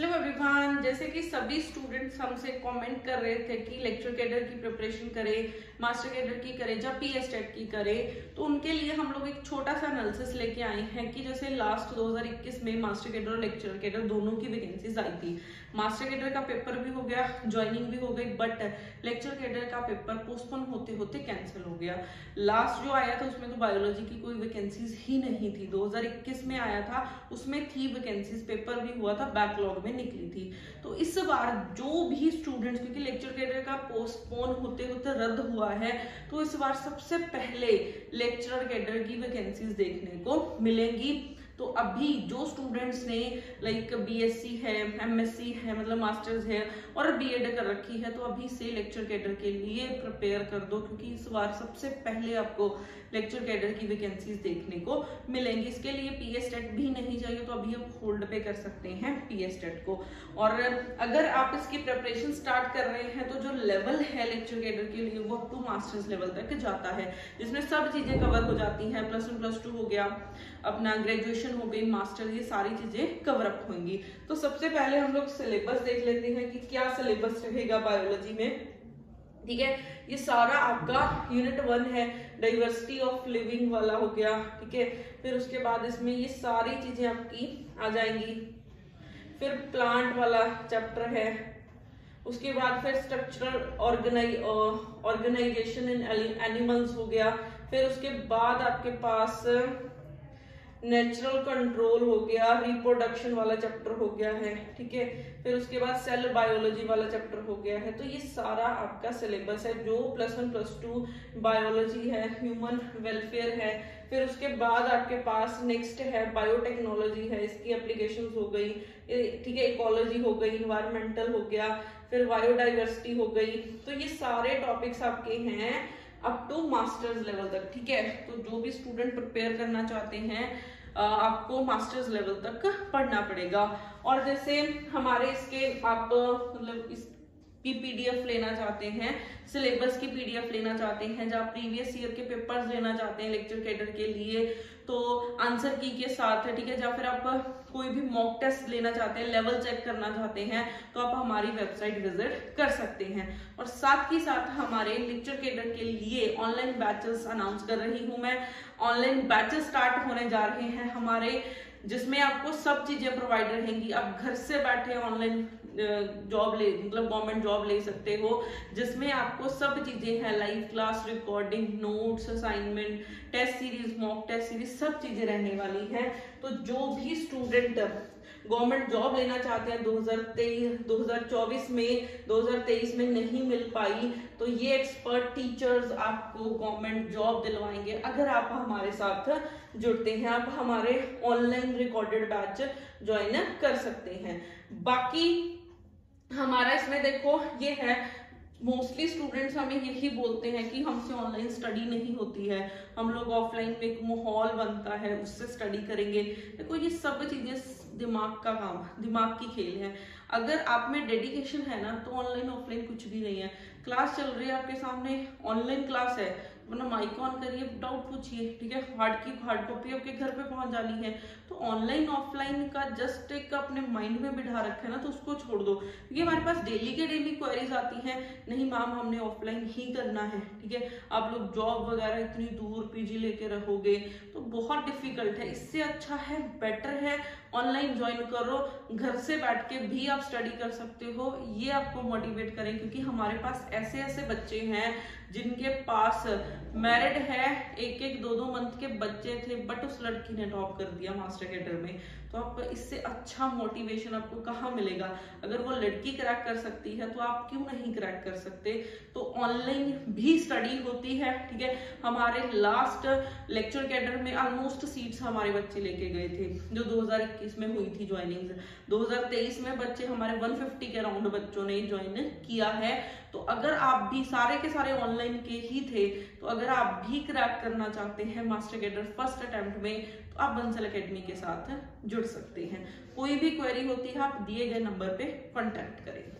Hello everyone जैसे कि सभी स्टूडेंट्स हमसे कमेंट कर रहे थे कि लेक्चर कैडर की प्रिपरेशन करें मास्टर कैडर की करें, या पी एस की करें तो उनके लिए हम लोग एक छोटा सा एनालिसिस लेके आए हैं कि जैसे लास्ट 2021 में मास्टर कैडर और लेक्चर कैडर दोनों की वैकेंसीज आई थी। मास्टर कैडर का पेपर भी हो गया ज्वाइनिंग भी हो गई बट लेक्चर कैडर का पेपर पोस्टपोन होते होते कैंसिल हो गया। लास्ट जो आया था, उसमें तो बायोलॉजी की कोई वैकेंसीज ही नहीं थी। 2021 में आया था, उसमें थी वैकेंसीज पेपर भी हुआ था बैकलॉग में। निकली थी। तो इस बार जो भी स्टूडेंट्स क्योंकि लेक्चर कैरियर का पोस्टपोन होते होते रद्द हुआ है तो इस बार सबसे पहले लेक्चरर कैडर की वैकेंसीज देखने को मिलेंगी। तो अभी जो स्टूडेंट्स ने लाइक बीएससी है एमएससी है मतलब मास्टर्स है, और बीएड कर रखी है तो अभी से लेक्चर कैडर के लिए प्रिपेयर कर दो, क्योंकि इस बार सबसे पहले आपको लेक्चर कैडर की वैकेंसीज देखने को मिलेंगी। इसके लिए पी एस टेट भी नहीं चाहिए तो अभी आप होल्ड पे कर सकते हैं पी एस टेट को। और अगर आप इसकी प्रिपरेशन स्टार्ट कर रहे हैं तो जो लेवल है लेक्चर कैडर के लिए, वो टू मास्टर्स लेवल तक जाता है, जिसमें सब चीज़ें कवर हो जाती हैं प्लस वन प्लस टू हो गया, अपना ग्रेजुएशन हो गई मास्टर ये सारी चीज़ें कवर अप होंगी। तो सबसे पहले हम लोग सिलेबस देख लेते हैं कि क्या सिलेबस रहेगा बायोलॉजी में। ठीक है? ये सारा आपका यूनिट वन है डाइवर्सिटी ऑफ़ लिविंग वाला हो गया, ठीक है? फिर उसके बाद इसमें ये सारी चीज़ें आपकी आ जाएँगी। फिर प्लांट वाला चैप्टर है। उसके बाद फिर structural organize organization in animals हो गया। फिर उसके बाद आपके पास नेचुरल कंट्रोल हो गया रिप्रोडक्शन वाला चैप्टर हो गया है, ठीक है? फिर उसके बाद सेल बायोलॉजी वाला चैप्टर हो गया है तो ये सारा आपका सिलेबस है, जो plus one plus two biology है ह्यूमन वेलफेयर है। फिर उसके बाद आपके पास नेक्स्ट है बायोटेक्नोलॉजी है, इसकी एप्लीकेशन हो गई ठीक है इकोलॉजी हो गई इन्वायरमेंटल हो गया, फिर बायोडाइवर्सिटी हो गई तो ये सारे टॉपिक्स आपके हैं। अप टू मास्टर्स लेवल तक, ठीक है? तो जो भी स्टूडेंट प्रिपेयर करना चाहते हैं आपको मास्टर्स लेवल तक पढ़ना पड़ेगा। और जैसे हमारे इसके आप मतलब इस की पीडीएफ लेना चाहते हैं सिलेबस की पीडीएफ लेना चाहते हैं, जहाँ प्रीवियस ईयर के पेपर्स लेना चाहते हैं लेक्चर कैडर के लिए तो आंसर की के साथ है, ठीक है? या फिर आप कोई भी मॉक टेस्ट लेना चाहते हैं लेवल चेक करना चाहते हैं तो आप हमारी वेबसाइट विज़िट कर सकते हैं। और साथ ही साथ हमारे लेक्चर कैडर के लिए ऑनलाइन बैचेस अनाउंस कर रही हूँ मैं। ऑनलाइन बैचेस स्टार्ट होने जा रहे हैं, हमारे जिसमें आपको सब चीज़ें प्रोवाइड रहेंगी। आप घर से बैठे ऑनलाइन जॉब ले मतलब गवर्नमेंट जॉब ले सकते हो, जिसमें आपको सब चीज़ें हैं live class recording notes assignment test series mock test series सब चीज़ें रहने वाली हैं। तो जो भी स्टूडेंट गवर्नमेंट जॉब लेना चाहते हैं 2023 2024 में 2023 में नहीं मिल पाई तो ये एक्सपर्ट टीचर्स आपको गवर्नमेंट जॉब दिलवाएँगे। अगर आप हमारे साथ जुड़ते हैं, आप हमारे ऑनलाइन रिकॉर्डेड बैच ज्वाइन कर सकते हैं। बाकी हमारा इसमें देखो, ये है मोस्टली स्टूडेंट्स हमें यही बोलते हैं कि हमसे ऑनलाइन स्टडी नहीं होती है। हम लोग ऑफलाइन में एक माहौल बनता है, उससे स्टडी करेंगे। देखो, ये सब चीज़ें दिमाग का काम दिमाग की खेल है। अगर आप में डेडिकेशन है ना तो ऑनलाइन ऑफलाइन कुछ भी नहीं है। क्लास चल रही है, आपके सामने ऑनलाइन क्लास है अपना माइक ऑन करिए डाउट पूछिए, ठीक है? हार्ड की हार्ड कॉपी आपके घर पे पहुँच जानी है। तो ऑनलाइन ऑफलाइन का जस्ट एक अपने माइंड में बिठा रखे ना तो उसको छोड़ दो। क्योंकि हमारे पास डेली के डेली क्वेरीज आती हैं, नहीं मैम हमने ऑफलाइन ही करना है, ठीक है? आप लोग जॉब वगैरह इतनी दूर पीजी लेके रहोगे तो बहुत डिफ़िकल्ट है। इससे अच्छा है बेटर है ऑनलाइन ज्वाइन करो, घर से बैठ के भी आप स्टडी कर सकते हो। ये आपको मोटिवेट करें, क्योंकि हमारे पास ऐसे ऐसे बच्चे हैं जिनके पास मैरिड है एक एक दो दो मंथ के बच्चे थे बट उस लड़की ने टॉप कर दिया मास्टर कैडर में। तो आप इससे अच्छा मोटिवेशन आपको कहाँ मिलेगा? अगर वो लड़की क्रैक कर सकती है तो आप क्यों नहीं क्रैक कर सकते? तो ऑनलाइन भी स्टडी होती है, ठीक है? हमारे लास्ट लेक्चर कैडर में ऑलमोस्ट सीट्स हमारे बच्चे लेके गए थे, जो 2021 में हुई थी ज्वाइनिंग 2023 में बच्चे हमारे 150 के अराउंड बच्चों ने ज्वाइन किया है। तो अगर आप भी सारे के सारे ऑनलाइन के ही थे तो अगर आप भी क्रैक करना चाहते हैं मास्टर कैडर फ़र्स्ट अटेम्प्ट में आप बंसल अकेडमी के साथ जुड़ सकते हैं। कोई भी क्वेरी होती है, आप दिए गए नंबर पे कॉन्टेक्ट करें।